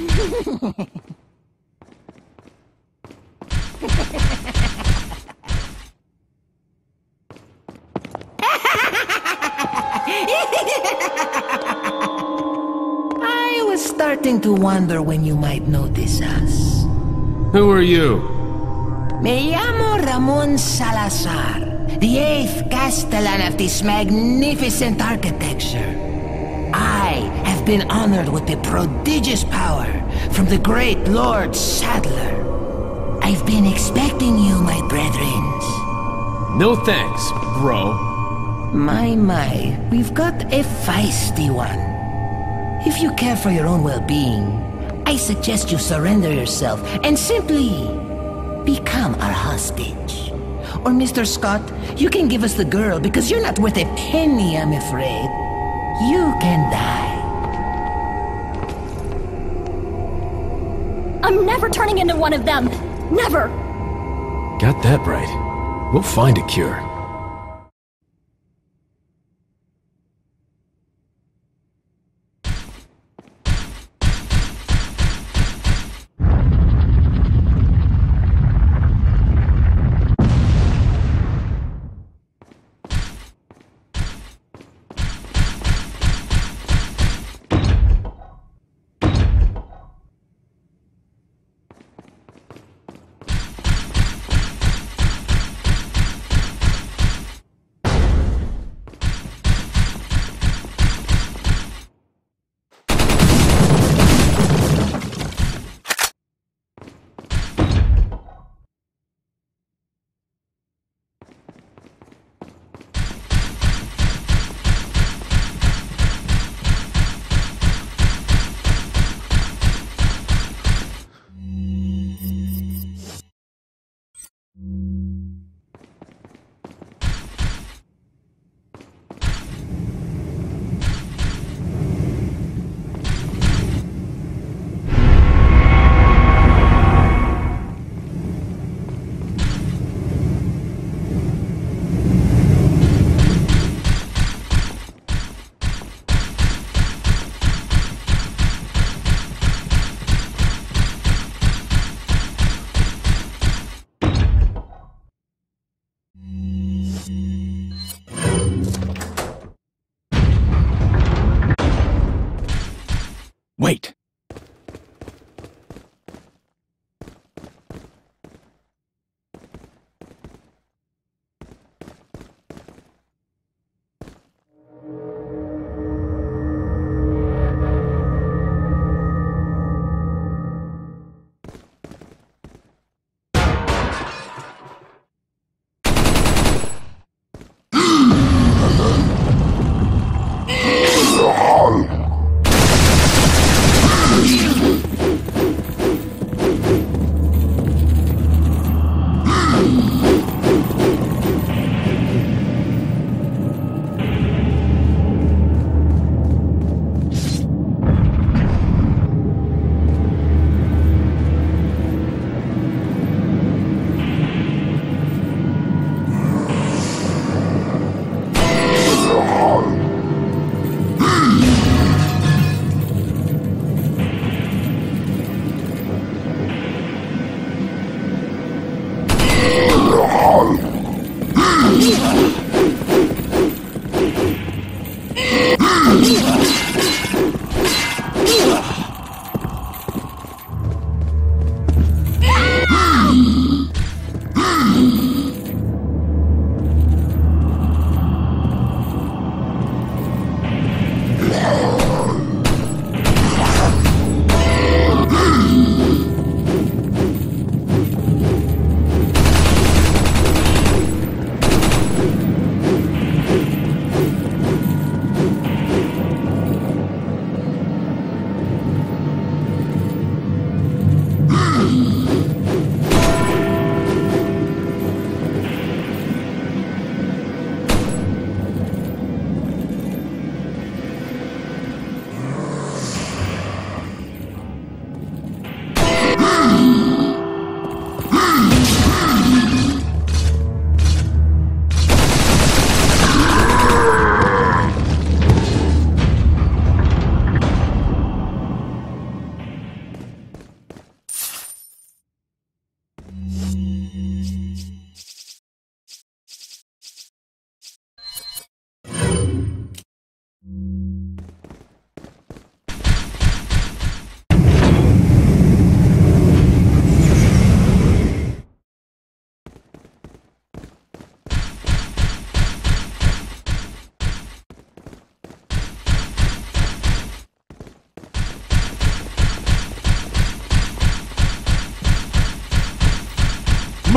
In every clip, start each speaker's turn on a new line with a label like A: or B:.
A: I was starting to wonder when you might notice us.
B: Who are you?
A: Me llamo Ramon Salazar, the eighth Castellan of this magnificent architecture. Been honored with the prodigious power from the great Lord Saddler. I've been expecting you, my brethren.
B: No thanks, bro.
A: My, my, we've got a feisty one. If you care for your own well-being, I suggest you surrender yourself and simply become our hostage. Or Mr. Scott, you can give us the girl because you're not worth a penny, I'm afraid. You can die.
C: I'm never turning into one of them! Never!
B: Got that right. We'll find a cure.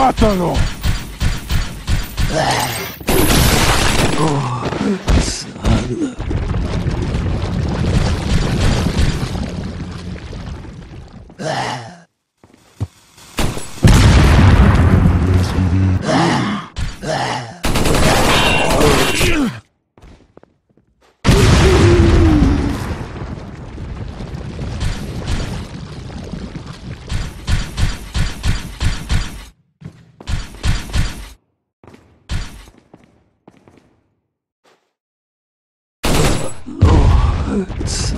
D: Mátalo. Oh, hurts.